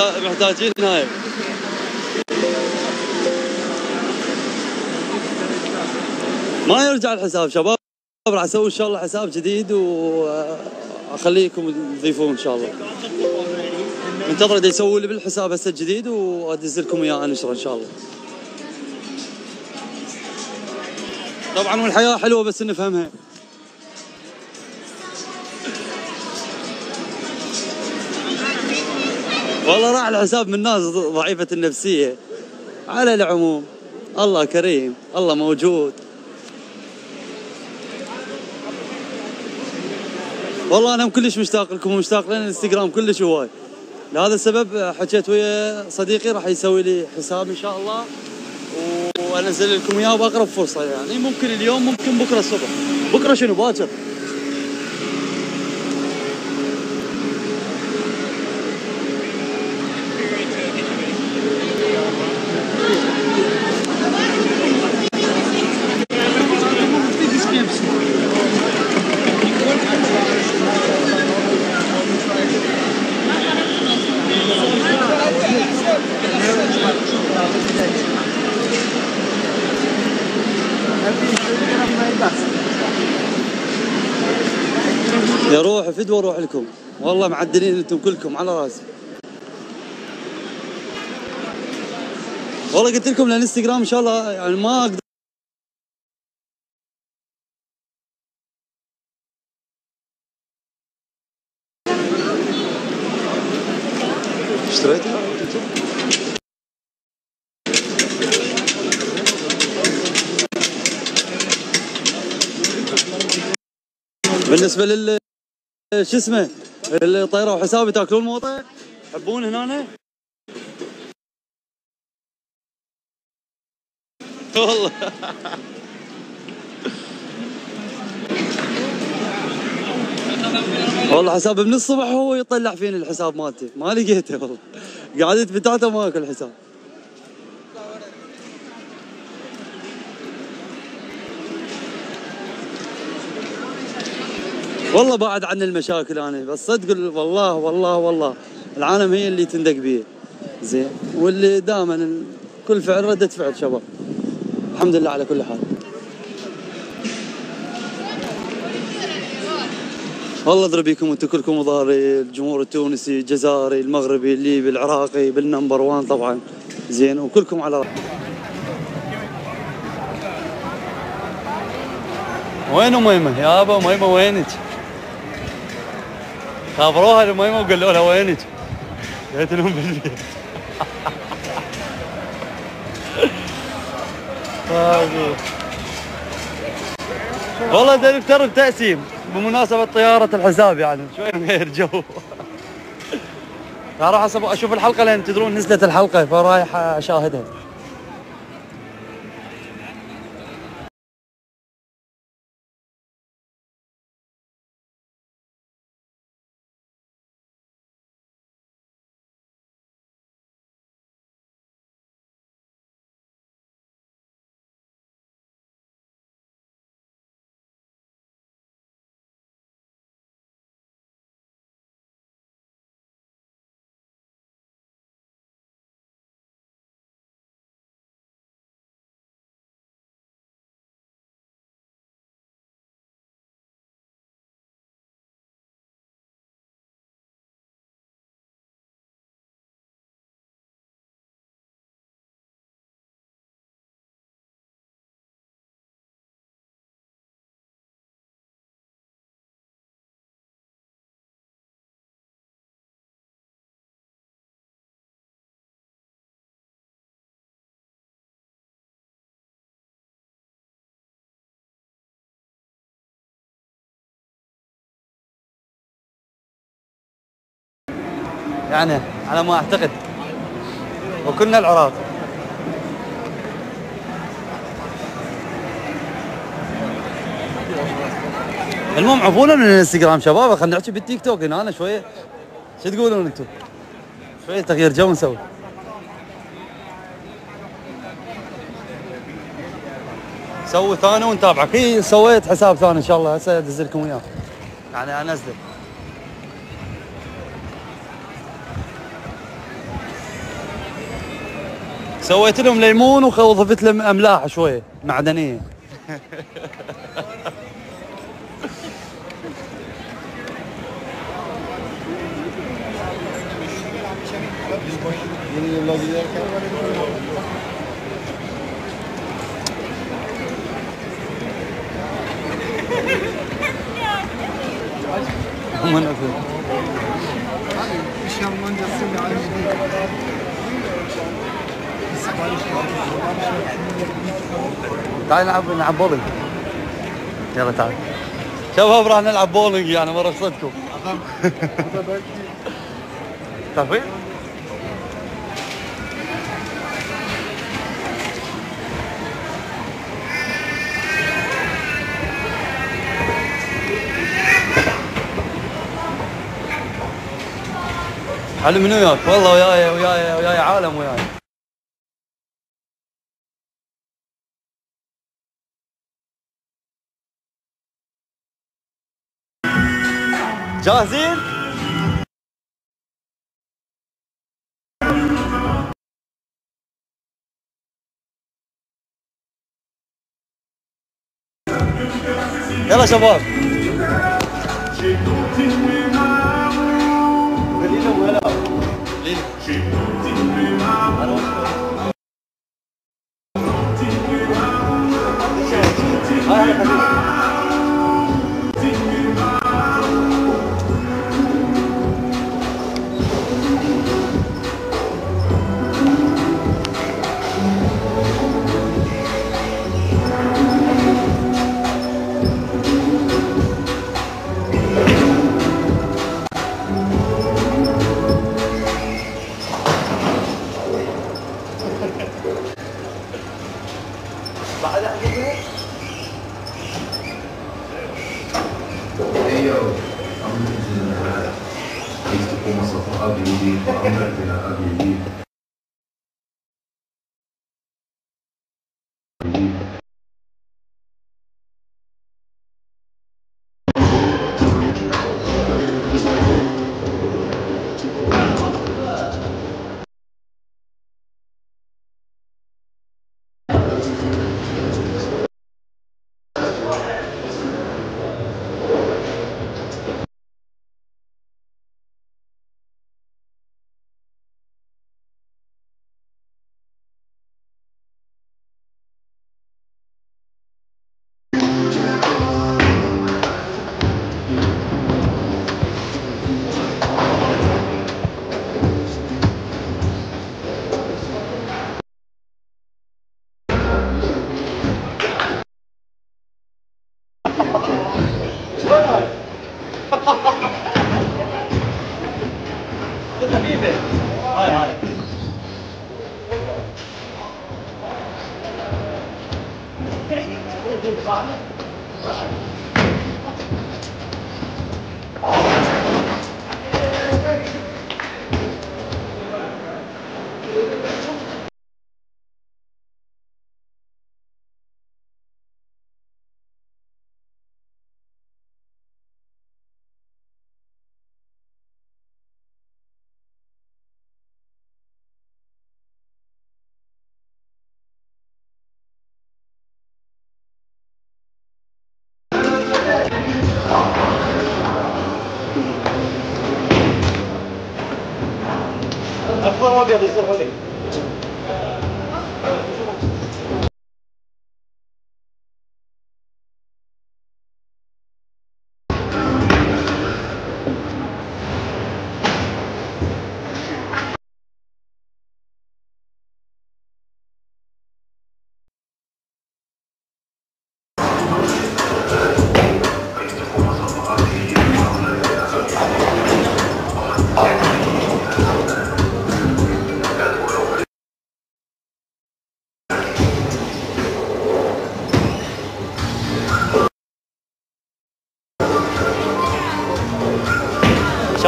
محتاجين هاي. ما يرجع الحساب شباب. راح أسوي إن شاء الله حساب جديد واخليكم تضيفون إن شاء الله. منتظر دا يسوي لي بالحساب هسه الجديد وادز لكم اياه انشره إن شاء الله. طبعا والحياة حلوة بس نفهمها. والله راح الحساب من ناس ضعيفة النفسية. على العموم الله كريم الله موجود. والله أنا كلش مشتاق لكم ومشتاق لنا الإنستغرام كلش هواي. لهذا السبب حكيت ويا صديقي راح يسوي لي حساب إن شاء الله وأنزل لكم إياه بأقرب فرصة يعني. ممكن اليوم ممكن بكرة الصبح. بكرة شنو؟ باكر. روح فدوى أروح لكم. والله معدلين أنتم كلكم على راسي. والله قلت لكم الإنستغرام إن شاء الله يعني ما أقدر اشتريت بالنسبة لل شو اسمه الطيره وحسابي تاكلون موطه تحبون هنا والله. والله حساب من الصبح هو يطلع فيني الحساب مالتي. ما لقيته والله. قعدت بتاتا ما اكل حساب والله بعد عن المشاكل أنا بس صدق والله والله والله. العالم هي اللي تندق بيه. زين. واللي دائما كل فعل ردة فعل شباب. الحمد لله على كل حال. والله أضرب بيكم أنتم كلكم وظهري الجمهور التونسي الجزائري المغربي الليبي العراقي بالنمبر وان طبعا. زين. وكلكم على وين اميمه يابا اميمه وينك؟ خابروها لاميمه وقالوا لها وينك؟ قالت لهم بالبيت والله دكتور بتأسيم بمناسبة طيارة الحساب يعني شوي غير جو. راح أشوف الحلقة لأن تدرون نزلت الحلقة فرايح أشاهدها. يعني على ما أعتقد. وكنا العراق. المهم عفونا من الانستغرام شباب خلينا نحكي بالتيك توك هنا أنا شوية شو تقولون أنتم؟ شوية تغيير جو نسوي. سوي ثاني ونتابعك اي سويت حساب ثاني إن شاء الله هسه ادز لكم اياه يعني انزله سويت لهم ليمون وضفت لهم أملاح شوية معدنية. Hadi. تعال نلعب نلعب بولينج يلا تعال. شباب راح نلعب بولينج يعني da belki تعرفين؟ علي من وياك؟ والله وياي وياي وياي عالم وياي. Jorzinho! ela Bob. yo, I'm looking used to call myself an ugly dude, but I'm better ugly.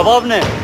जवाब ने।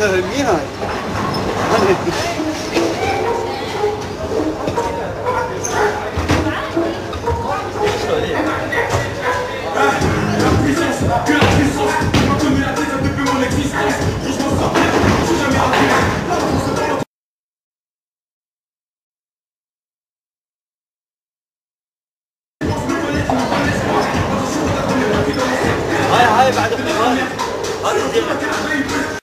مين هاي؟ هاي هاي بعد هذه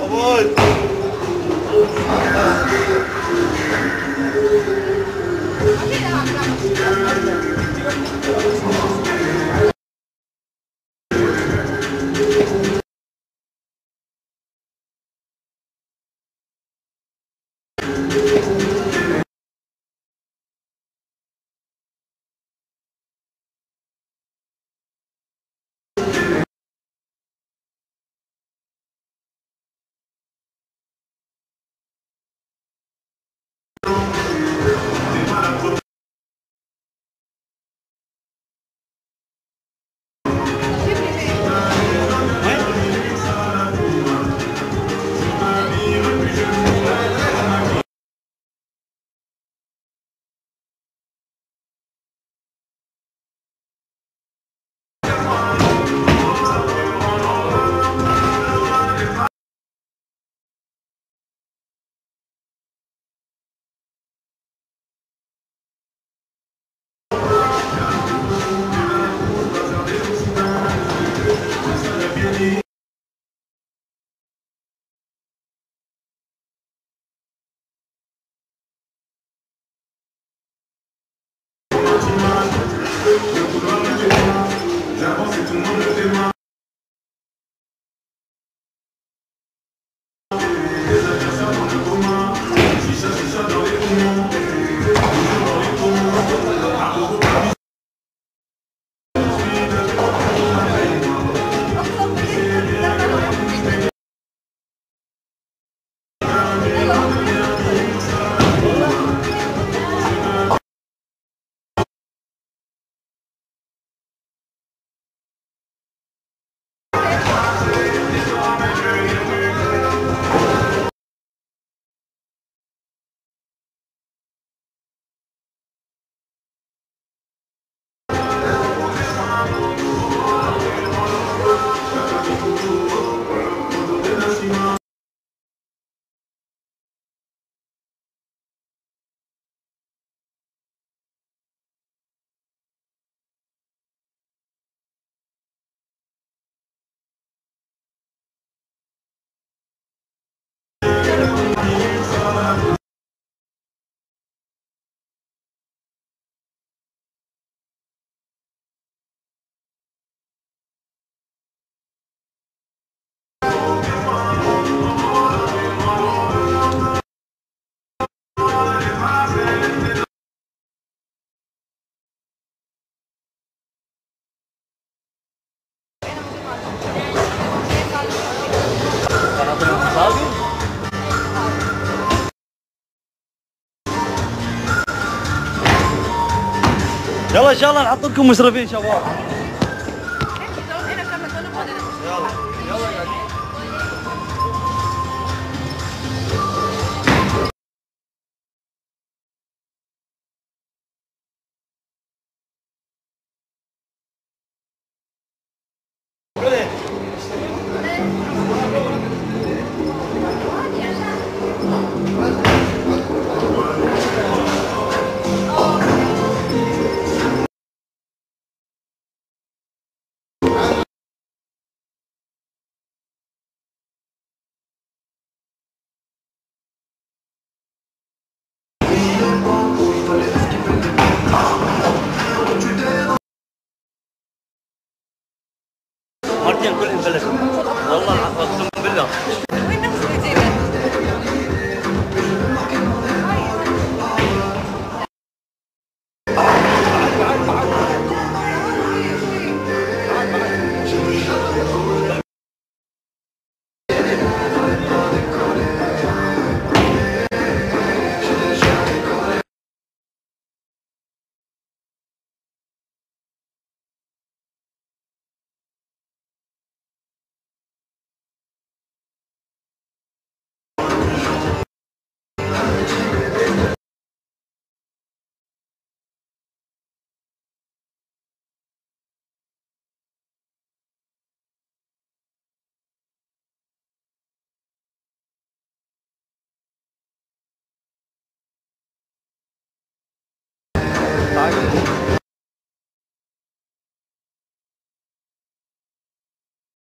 어머. Le couloir me dévoile, j'avance et tout le monde le dévoile. إن شاء الله نحط لكم مشرفين شباب